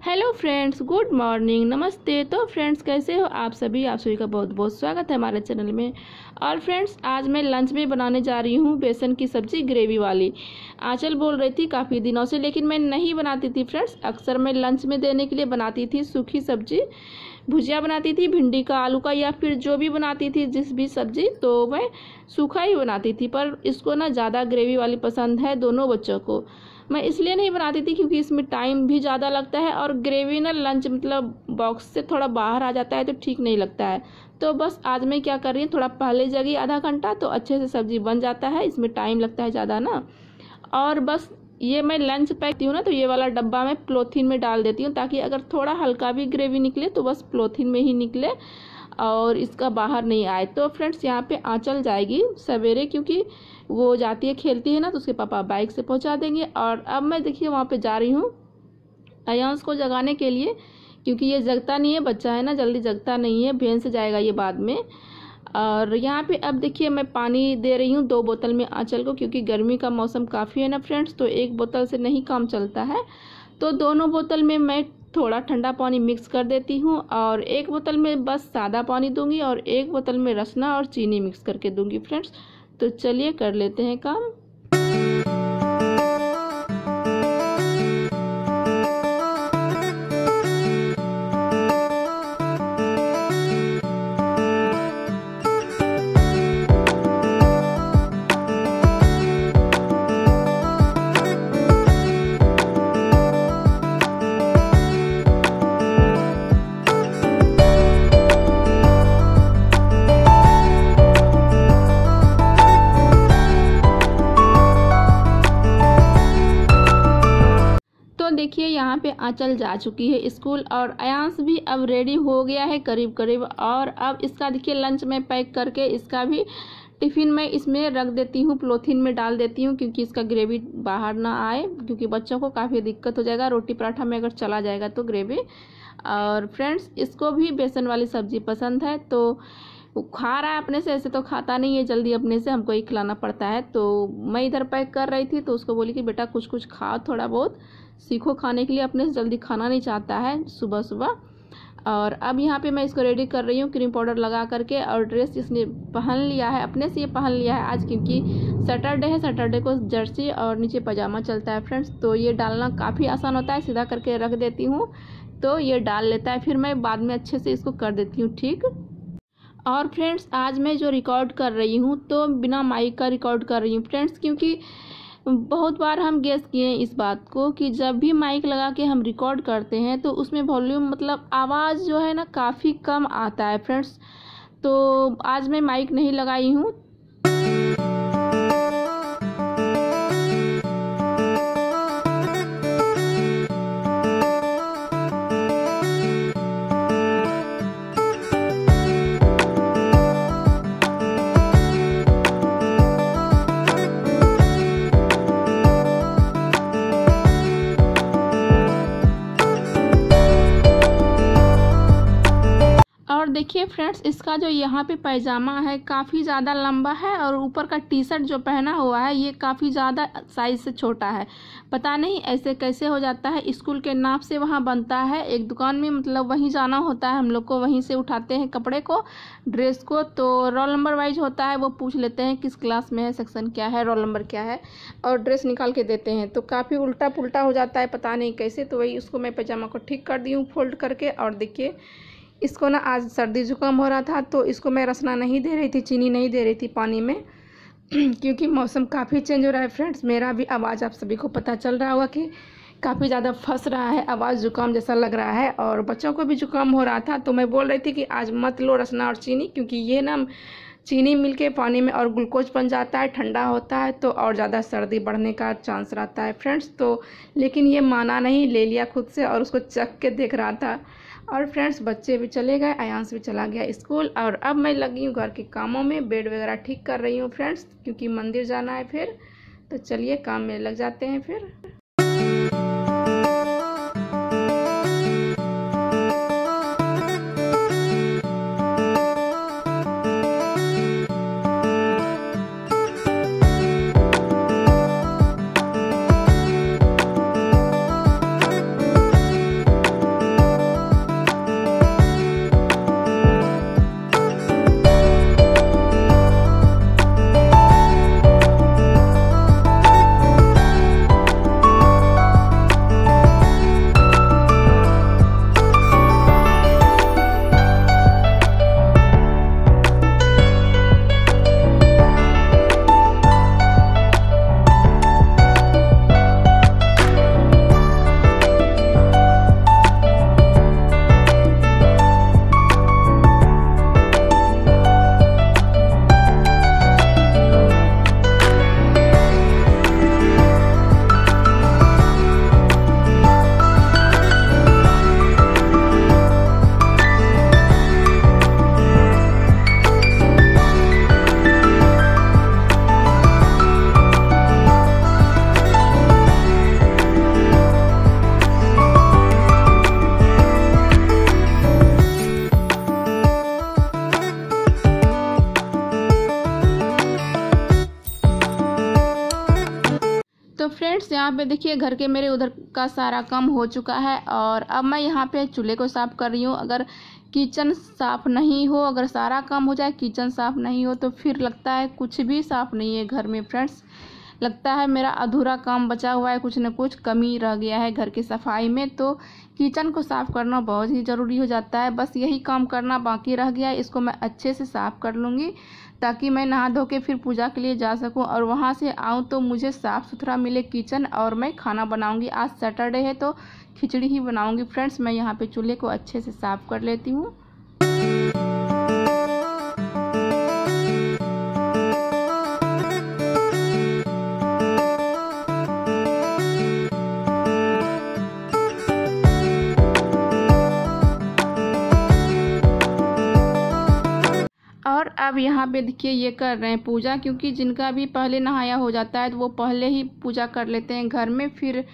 Hello friends, good morning. नमस्ते। तो friends, कैसे हो आप सभी? आप सभी का बहुत बहुत स्वागत है हमारे चैनल में। और फ्रेंड्स, आज मैं लंच में बनाने जा रही हूँ बेसन की सब्ज़ी, ग्रेवी वाली। आंचल बोल रही थी काफ़ी दिनों से, लेकिन मैं नहीं बनाती थी फ्रेंड्स। अक्सर मैं लंच में देने के लिए बनाती थी सूखी सब्ज़ी, भुजिया बनाती थी, भिंडी का आलू का, या फिर जो भी बनाती थी, जिस भी सब्ज़ी तो मैं सूखा ही बनाती थी। पर इसको ना ज़्यादा ग्रेवी वाली पसंद है दोनों बच्चों को। मैं इसलिए नहीं बनाती थी क्योंकि इसमें टाइम भी ज़्यादा लगता है और ग्रेवी ना लंच मतलब बॉक्स से थोड़ा बाहर आ जाता है तो ठीक नहीं लगता है। तो बस आज मैं क्या कर रही हूँ, थोड़ा पहले जगी आधा घंटा तो अच्छे से सब्ज़ी बन जाता है, इसमें टाइम लगता है ज़्यादा ना। और बस ये मैं लंच पैक हूँ ना तो ये वाला डब्बा मैं प्लोथिन में डाल देती हूँ ताकि अगर थोड़ा हल्का भी ग्रेवी निकले तो बस प्लोथिन में ही निकले। और इसका बाहर नहीं आए। तो फ्रेंड्स, यहाँ पे आँचल जाएगी सवेरे क्योंकि वो जाती है, खेलती है ना तो उसके पापा बाइक से पहुँचा देंगे। और अब मैं देखिए, वहाँ पर जा रही हूँ अयांश को जगाने के लिए, क्योंकि ये जगता नहीं है, बच्चा है ना, जल्दी जगता नहीं है, भेन से जाएगा ये बाद में। और यहाँ पे अब देखिए, मैं पानी दे रही हूँ दो बोतल में आँचल को, क्योंकि गर्मी का मौसम काफ़ी है ना फ्रेंड्स तो एक बोतल से नहीं काम चलता है। तो दोनों बोतल में मैं थोड़ा ठंडा पानी मिक्स कर देती हूँ और एक बोतल में बस सादा पानी दूँगी और एक बोतल में रसना और चीनी मिक्स करके दूँगी फ्रेंड्स। तो चलिए कर लेते हैं काम। पे आंचल जा चुकी है स्कूल और अयांश भी अब रेडी हो गया है करीब करीब और अब इसका देखिए लंच में पैक करके इसका भी टिफ़िन में इसमें रख देती हूँ प्लोथिन में डाल देती हूँ क्योंकि इसका ग्रेवी बाहर ना आए क्योंकि बच्चों को काफ़ी दिक्कत हो जाएगा, रोटी पराठा में अगर चला जाएगा तो ग्रेवी और फ्रेंड्स इसको भी बेसन वाली सब्ज़ी पसंद है तो खा रहा है अपने से, ऐसे तो खाता नहीं है, जल्दी अपने से हमको ही खिलाना पड़ता है। तो मैं इधर पैक कर रही थी तो उसको बोली कि बेटा कुछ कुछ खाओ थोड़ा बहुत। सीखो खाने के लिए, अपने से जल्दी खाना नहीं चाहता है सुबह सुबह। और अब यहाँ पे मैं इसको रेडी कर रही हूँ क्रीम पाउडर लगा करके और ड्रेस इसने पहन लिया है, अपने से ये पहन लिया है आज क्योंकि सैटरडे है सैटरडे को जर्सी और नीचे पजामा चलता है फ्रेंड्स तो ये डालना काफ़ी आसान होता है, सीधा करके रख देती हूँ तो ये डाल लेता है, फिर मैं बाद में अच्छे से इसको कर देती हूँ, ठीक। और फ्रेंड्स आज मैं जो रिकॉर्ड कर रही हूँ तो बिना माइक का रिकॉर्ड कर रही हूँ फ्रेंड्स क्योंकि बहुत बार हम गेस किए हैं इस बात को कि जब भी माइक लगा के हम रिकॉर्ड करते हैं तो उसमें वॉल्यूम मतलब आवाज़ जो है ना काफ़ी कम आता है फ्रेंड्स तो आज मैं माइक नहीं लगाई हूँ देखिए फ्रेंड्स, इसका जो यहाँ पे पैजामा है काफ़ी ज़्यादा लंबा है और ऊपर का टी शर्ट जो पहना हुआ है, ये काफ़ी ज़्यादा साइज़ से छोटा है। पता नहीं ऐसे कैसे हो जाता है, स्कूल के नाप से वहाँ बनता है। एक दुकान में मतलब वहीं जाना होता है, हम लोग को वहीं से उठाते हैं कपड़े को, ड्रेस को तो रोल नंबर वाइज होता है, वो पूछ लेते हैं किस क्लास में है, सेक्शन क्या है, रोल नंबर क्या है, और ड्रेस निकाल के देते हैं। तो काफ़ी उल्टा पुल्टा हो जाता है, पता नहीं कैसे तो वही उसको मैं पैजामा को ठीक कर दी हूँ, फोल्ड करके, और देखिए इसको ना आज सर्दी जुकाम हो रहा था तो इसको मैं रसना नहीं दे रही थी, चीनी नहीं दे रही थी पानी में। क्योंकि मौसम काफ़ी चेंज हो रहा है फ्रेंड्स, मेरा भी आवाज़ आप सभी को पता चल रहा होगा कि काफ़ी ज़्यादा फंस रहा है आवाज़, जुकाम जैसा लग रहा है और बच्चों को भी जुकाम हो रहा था तो मैं बोल रही थी कि आज मत लो रसना और चीनी, क्योंकि ये ना चीनी मिल के पानी में और ग्लूकोज बन जाता है, ठंडा होता है तो और ज़्यादा सर्दी बढ़ने का चांस रहता है फ्रेंड्स। तो लेकिन ये माना नहीं, ले लिया खुद से और उसको चख के देख रहा था। और फ्रेंड्स, बच्चे भी चले गए अयांश भी चला गया स्कूल। और अब मैं लगी हूँ घर के कामों में। बेड वगैरह ठीक कर रही हूँ फ्रेंड्स, क्योंकि मंदिर जाना है फिर। तो चलिए, काम में लग जाते हैं फिर। फ्रेंड्स यहाँ पे देखिए, घर के मेरे उधर का सारा काम हो चुका है और अब मैं यहाँ पे चूल्हे को साफ़ कर रही हूँ। अगर किचन साफ़ नहीं हो, अगर सारा काम हो जाए, किचन साफ़ नहीं हो तो फिर लगता है कुछ भी साफ़ नहीं है घर में फ्रेंड्स लगता है मेरा अधूरा काम बचा हुआ है, कुछ न कुछ कमी रह गया है घर की सफ़ाई में तो किचन को साफ़ करना बहुत ही ज़रूरी हो जाता है। बस यही काम करना बाकी रह गया है, इसको मैं अच्छे से साफ़ कर लूँगी ताकि मैं नहा धो के फिर पूजा के लिए जा सकूँ और वहाँ से आऊँ तो मुझे साफ़ सुथरा मिले किचन और मैं खाना बनाऊँगी। आज सैटरडे है तो खिचड़ी ही बनाऊँगी। फ्रेंड्स, मैं यहाँ पे चूल्हे को अच्छे से साफ़ कर लेती हूँ। अब यहाँ पे देखिए, ये कर रहे हैं पूजा, क्योंकि जिनका भी पहले नहाया हो जाता है तो वो पहले ही पूजा कर लेते हैं घर में, फिर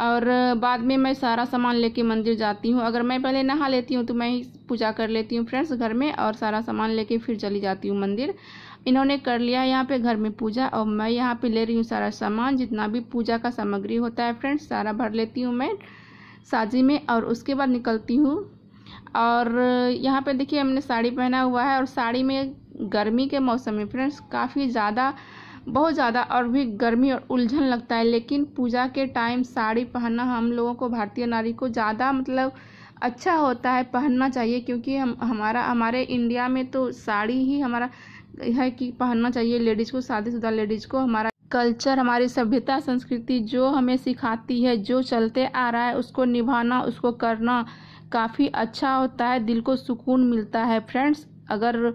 और बाद में मैं सारा सामान लेके मंदिर जाती हूँ। अगर मैं पहले नहा लेती हूँ तो मैं ही पूजा कर लेती हूँ फ्रेंड्स घर में, और सारा सामान लेके फिर चली जाती हूँ मंदिर। इन्होंने कर लिया यहाँ पे घर में पूजा, और मैं यहाँ पे ले रही हूँ सारा सामान, जितना भी पूजा का सामग्री होता है फ्रेंड्स, सारा भर लेती हूँ मैं साजी में, और उसके बाद निकलती हूँ। और यहाँ पे देखिए, हमने साड़ी पहना हुआ है, और साड़ी में गर्मी के मौसम में फ्रेंड्स काफ़ी ज़्यादा, बहुत ज़्यादा और भी गर्मी और उलझन लगता है। लेकिन पूजा के टाइम साड़ी पहनना हम लोगों को, भारतीय नारी को ज़्यादा मतलब अच्छा होता है पहनना चाहिए, क्योंकि हम, हमारा, हमारे इंडिया में तो साड़ी ही हमारा है कि पहनना चाहिए। लेडीज़ को, शादीशुदा लेडीज़ को, हमारा कल्चर, हमारी सभ्यता, संस्कृति जो हमें सिखाती है, जो चलते आ रहा है, उसको निभाना, उसको करना काफ़ी अच्छा होता है, दिल को सुकून मिलता है। फ्रेंड्स अगर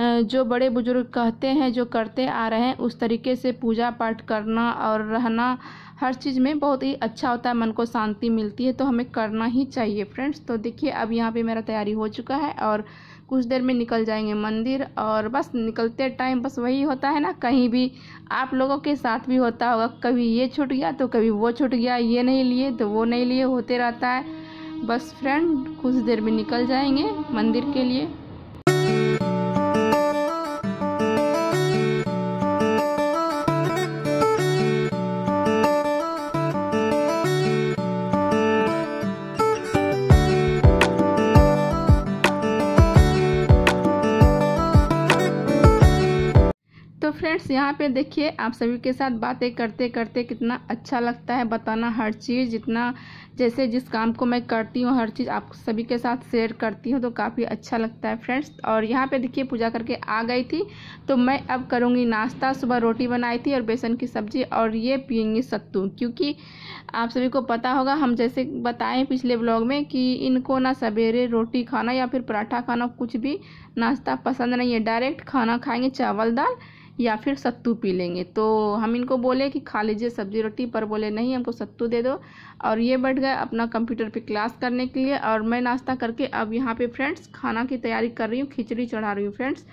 जो बड़े बुज़ुर्ग कहते हैं, जो करते आ रहे हैं, उस तरीके से पूजा पाठ करना और रहना हर चीज़ में बहुत ही अच्छा होता है, मन को शांति मिलती है तो हमें करना ही चाहिए फ्रेंड्स। तो देखिए, अब यहाँ पे मेरा तैयारी हो चुका है और कुछ देर में निकल जाएँगे मंदिर और बस निकलते टाइम बस वही होता है ना, कहीं भी आप लोगों के साथ भी होता होगा, कभी ये छूट गया तो कभी वो छूट गया, ये नहीं लिए तो वो नहीं लिए, होते रहता है। बस फ्रेंड, कुछ देर में निकल जाएँगे मंदिर के लिए। यहाँ पे देखिए, आप सभी के साथ बातें करते करते कितना अच्छा लगता है बताना हर चीज़, जितना जैसे जिस काम को मैं करती हूँ, हर चीज़ आप सभी के साथ शेयर करती हूँ तो काफ़ी अच्छा लगता है फ्रेंड्स और यहाँ पे देखिए, पूजा करके आ गई थी तो मैं अब करूँगी नाश्ता. सुबह रोटी बनाई थी और बेसन की सब्ज़ी और ये पियेंगी सत्तू. क्योंकि आप सभी को पता होगा, हम जैसे बताएँ पिछले ब्लॉग में कि इनको ना सवेरे रोटी खाना या फिर पराठा खाना कुछ भी नाश्ता पसंद नहीं है. डायरेक्ट खाना खाएँगे चावल दाल या फिर सत्तू पी लेंगे। तो हम इनको बोले कि खा लीजिए सब्ज़ी रोटी, पर बोले, नहीं, हमको सत्तू दे दो। और ये बैठ गए अपना कंप्यूटर पे क्लास करने के लिए। और मैं नाश्ता करके अब यहाँ पे फ्रेंड्स, खाना की तैयारी कर रही हूँ, खिचड़ी चढ़ा रही हूँ, फ्रेंड्स।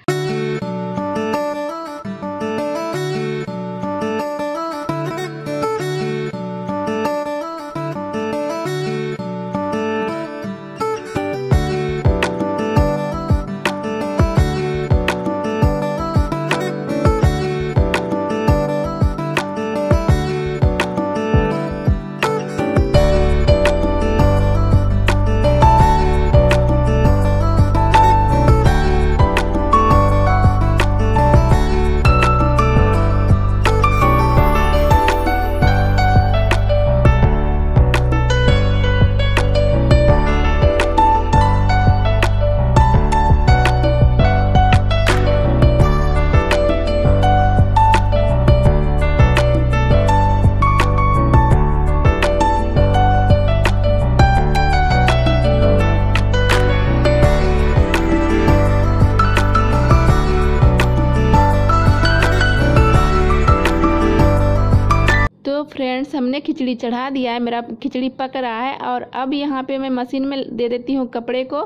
खिचड़ी चढ़ा दिया है, मेरा खिचड़ी पक रहा है और अब यहाँ पे मैं मशीन में दे देती हूँ कपड़े को।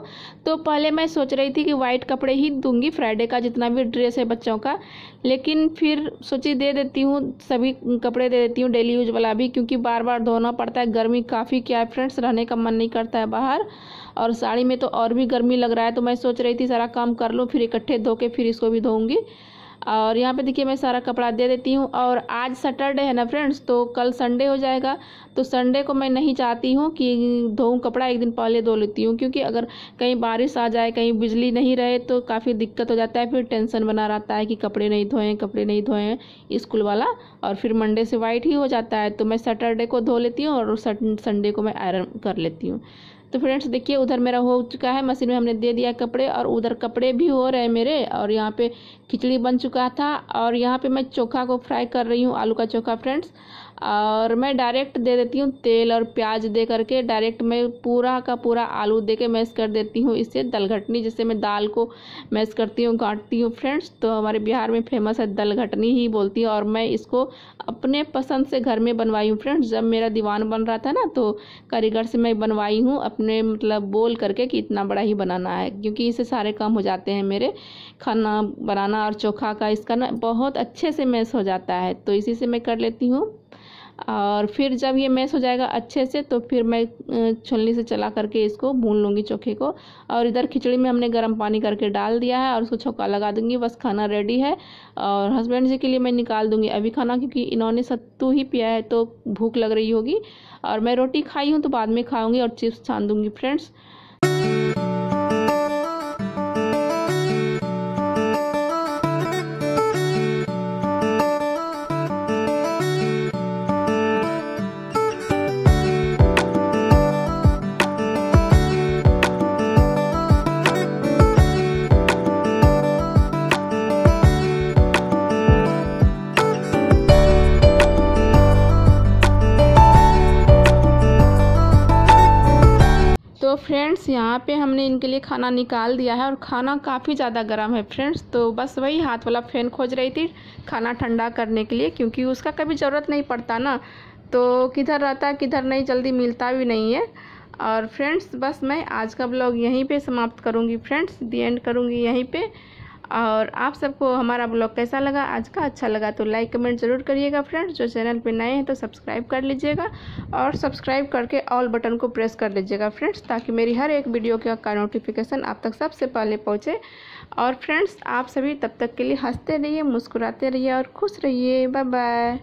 तो पहले मैं सोच रही थी कि वाइट कपड़े ही दूँगी फ्राइडे का जितना भी ड्रेस है बच्चों का, लेकिन फिर सोची दे देती हूँ, सभी कपड़े दे देती हूँ डेली यूज़ वाला भी, क्योंकि बार बार धोना पड़ता है, गर्मी काफ़ी क्या है फ्रेंड्स रहने का मन नहीं करता है बाहर। और साड़ी में तो और भी गर्मी लग रहा है तो मैं सोच रही थी सारा काम कर लूँ, फिर इकट्ठे धो के फिर इसको भी धोऊँगी। और यहाँ पे देखिए मैं सारा कपड़ा दे देती हूँ। और आज सैटरडे है ना फ्रेंड्स तो कल संडे हो जाएगा। तो संडे को मैं नहीं चाहती हूँ कि धोऊँ कपड़ा, एक दिन पहले धो लेती हूँ। क्योंकि अगर कहीं बारिश आ जाए, कहीं बिजली नहीं रहे तो काफ़ी दिक्कत हो जाता है। फिर टेंशन बना रहता है कि कपड़े नहीं धोएँ, कपड़े नहीं धोएँ स्कूल वाला। और फिर मंडे से वाइट ही हो जाता है। तो मैं सैटरडे को धो लेती हूँ और संडे को मैं आयरन कर लेती हूँ। तो फ्रेंड्स देखिए, उधर मेरा हो चुका है, मशीन में हमने दे दिया कपड़े और उधर कपड़े भी हो रहे हैं मेरे और यहाँ पे खिचड़ी बन चुका था और यहाँ पे मैं चोखा को फ्राई कर रही हूँ, आलू का चोखा फ्रेंड्स और मैं डायरेक्ट दे देती हूँ तेल और प्याज दे करके डायरेक्ट मैं पूरा का पूरा आलू दे के मैश कर देती हूँ इससे दलघटनी जिससे मैं दाल को मैश करती हूँ काटती हूँ फ्रेंड्स तो हमारे बिहार में फ़ेमस है दलघटनी ही बोलती हूँ और मैं इसको अपने पसंद से घर में बनवाई हूँ फ्रेंड्स जब मेरा दीवान बन रहा था ना तो कारीगर से मैं बनवाई हूँ अपने मतलब बोल करके कि इतना बड़ा ही बनाना है, क्योंकि इससे सारे काम हो जाते हैं मेरे। खाना बनाना और चोखा का इसका ना बहुत अच्छे से मैस हो जाता है तो इसी से मैं कर लेती हूँ। और फिर जब ये मैश हो जाएगा अच्छे से तो फिर मैं छलनी से चला करके इसको भून लूँगी चोखे को। और इधर खिचड़ी में हमने गर्म पानी करके डाल दिया है और उसको छौका लगा दूँगी, बस खाना रेडी है। और हस्बैंड जी के लिए मैं निकाल दूँगी अभी खाना, क्योंकि इन्होंने सत्तू ही पिया है तो भूख लग रही होगी। और मैं रोटी खाई हूँ तो बाद में खाऊँगी और चिप्स छान दूँगी फ्रेंड्स तो फ्रेंड्स, यहाँ पे हमने इनके लिए खाना निकाल दिया है और खाना काफ़ी ज़्यादा गर्म है फ्रेंड्स। तो बस वही हाथ वाला फ़ैन खोज रही थी खाना ठंडा करने के लिए, क्योंकि उसका कभी ज़रूरत नहीं पड़ता ना। तो किधर रहता है, किधर नहीं, जल्दी मिलता भी नहीं है। और फ्रेंड्स, बस मैं आज का ब्लॉग यहीं पे समाप्त करूँगी फ्रेंड्स। दी एंड करूँगी यहीं पे। और आप सबको हमारा ब्लॉग कैसा लगा? आज का अच्छा लगा तो लाइक कमेंट ज़रूर करिएगा फ्रेंड्स जो चैनल पे नए हैं तो सब्सक्राइब कर लीजिएगा और सब्सक्राइब करके ऑल बटन को प्रेस कर लीजिएगा फ्रेंड्स ताकि मेरी हर एक वीडियो का नोटिफिकेशन आप तक सबसे पहले पहुँचे। और फ्रेंड्स आप सभी तब तक के लिए हँसते रहिए, मुस्कुराते रहिए और खुश रहिए। Bye bye